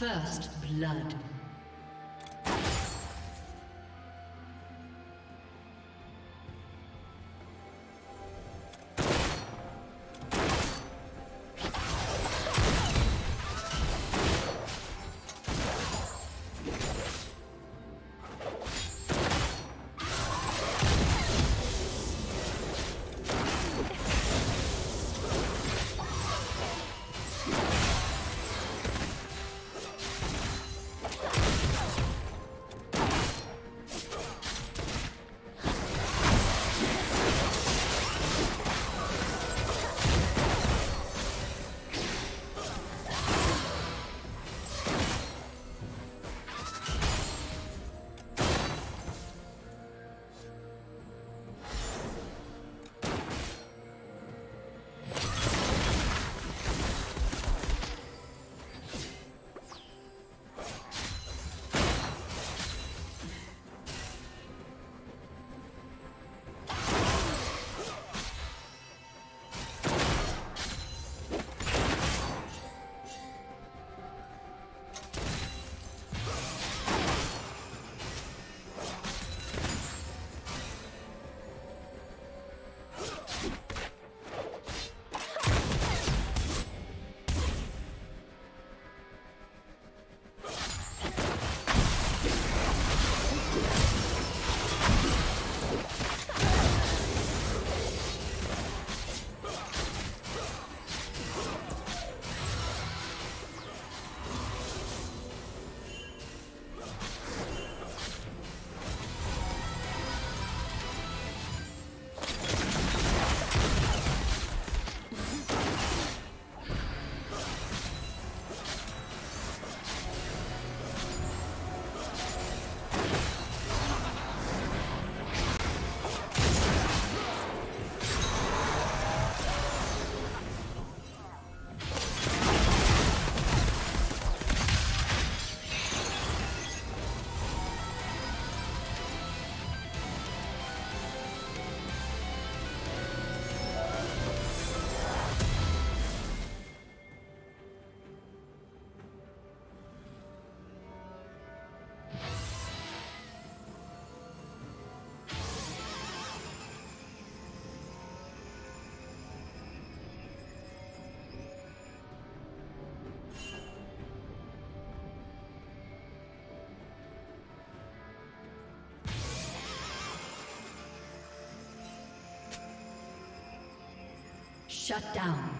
First blood. Shut down.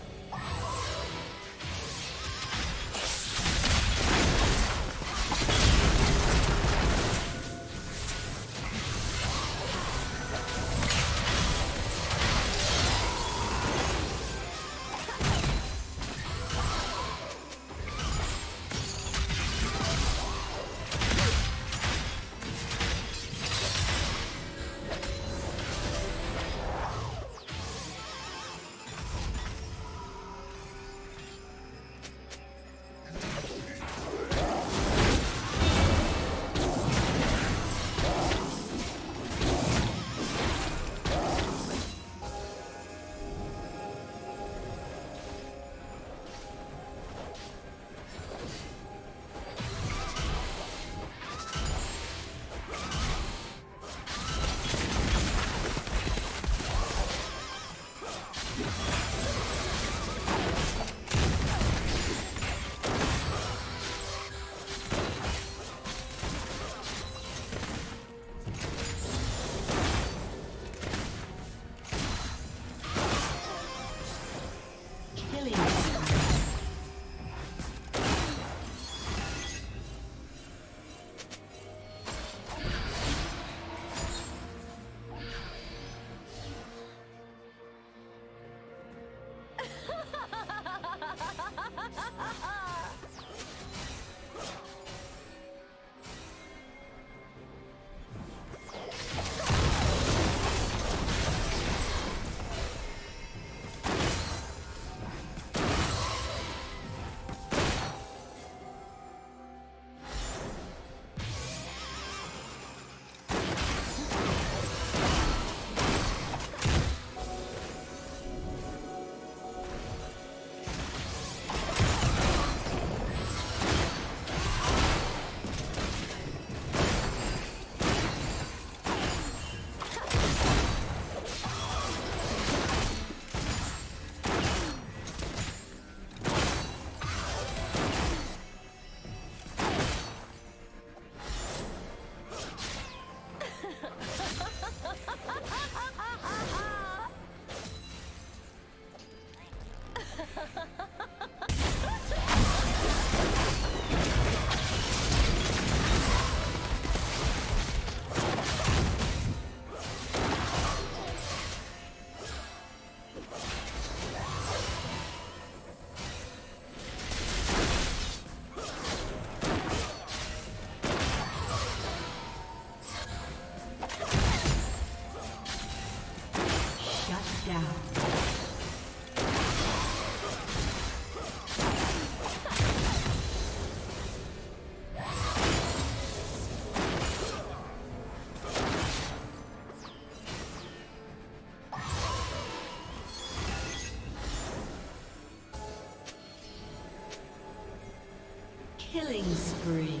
Killing spree.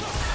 Let's go!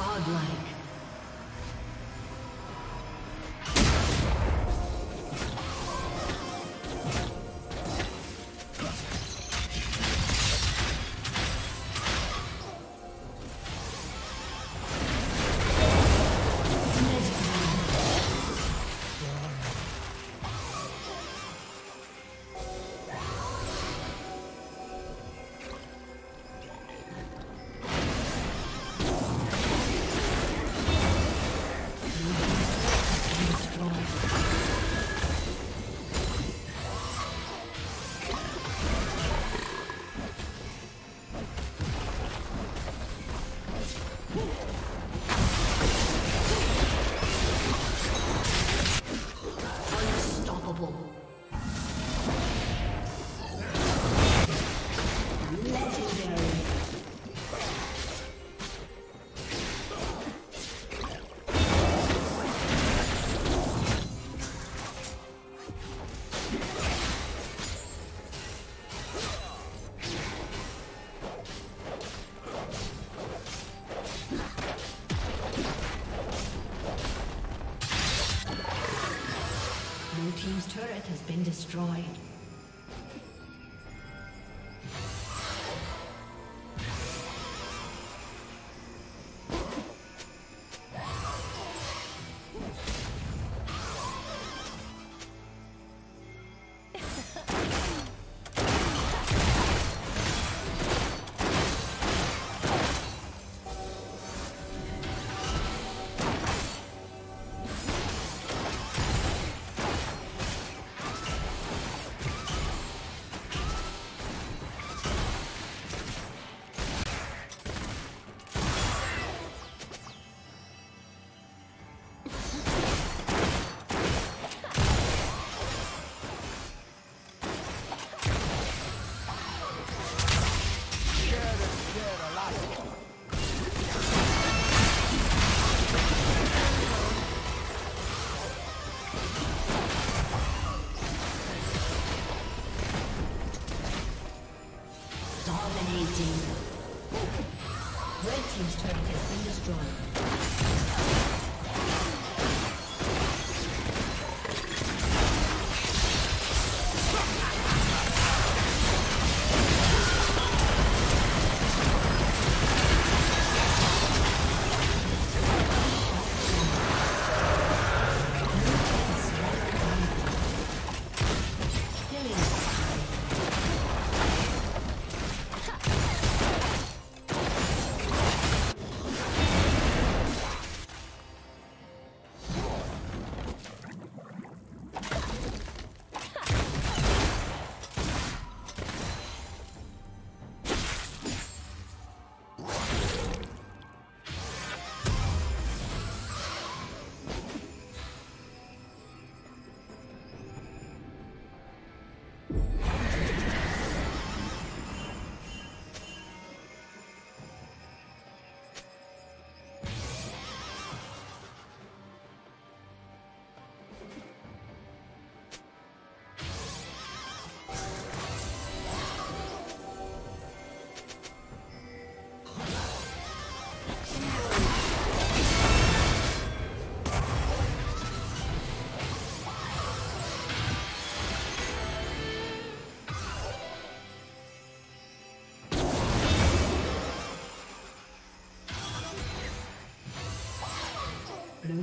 Godlike. Destroyed.